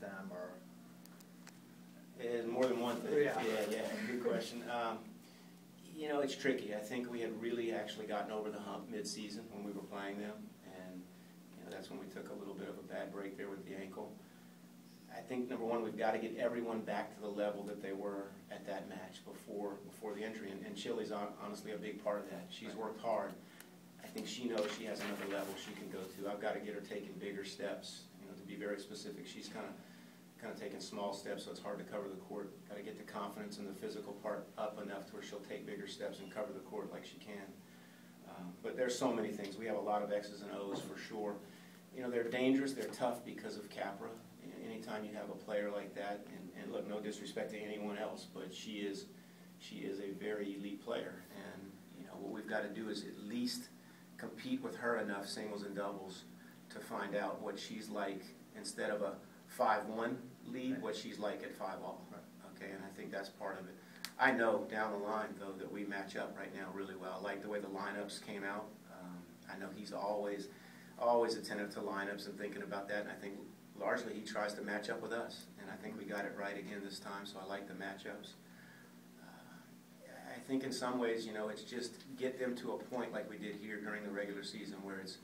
them or? Is more than one thing. Yeah. yeah, yeah, good question. Um, you know, it's tricky. I think we had really actually gotten over the hump mid-season when we were playing them, and you know that's when we took a little bit of a bad break there with the ankle. I think number one, we've got to get everyone back to the level that they were at that match before before the injury, and, and Chili's on, honestly a big part of that. She's worked hard. I think she knows she has another level she can go to. I've got to get her taking bigger steps. You know, to be very specific, she's kind of kind of taking small steps, so it's hard to cover the court. Got to get the confidence and the physical part up enough to where she'll take bigger steps and cover the court like she can. Um, but there's so many things. We have a lot of X's and O's for sure. You know, they're dangerous. They're tough because of Capra. Anytime you have a player like that, and, and look, no disrespect to anyone else, but she is, she is a very elite player. And you know, what we've got to do is at least compete with her enough singles and doubles to find out what she's like instead of a 5-1 lead, what she's like at 5 all. Right. Okay, and I think that's part of it. I know down the line, though, that we match up right now really well. I like the way the lineups came out. Um, I know he's always, always attentive to lineups and thinking about that, and I think largely he tries to match up with us. And I think we got it right again this time, so I like the matchups. Uh, I think in some ways, you know, it's just get them to a point like we did here during the regular season where it's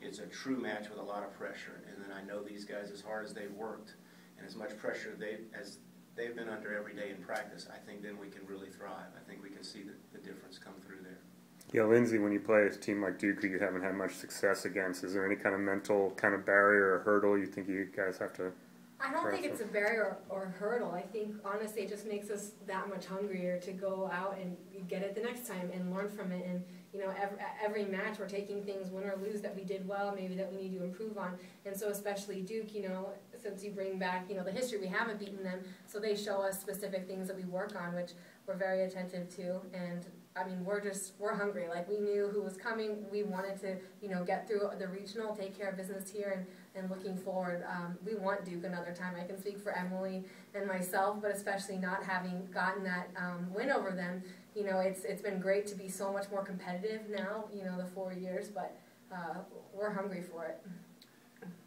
it's a true match with a lot of pressure. And then I know these guys, as hard as they've worked and as much pressure they as they've been under every day in practice, I think then we can really thrive. I think we can see the, the difference come through there. Yeah, Lindsey, when you play a team like Duke who you haven't had much success against, is there any kind of mental kind of barrier or hurdle you think you guys have to? I don't think it's a barrier or, or hurdle. I think honestly it just makes us that much hungrier to go out and get it the next time and learn from it. And you know, every, every match we're taking things win or lose that we did well, maybe that we need to improve on. And so especially Duke, you know, since you bring back you know the history, we haven't beaten them, so they show us specific things that we work on, which we're very attentive to. And I mean, we're just we're hungry. Like we knew who was coming. We wanted to you know get through the regional, take care of business here, and and looking forward, um, we want Duke another time. I can speak for Emily and myself, but especially not having gotten that um, win over them. You know, it's it's been great to be so much more competitive now. You know, the four years, but uh, we're hungry for it.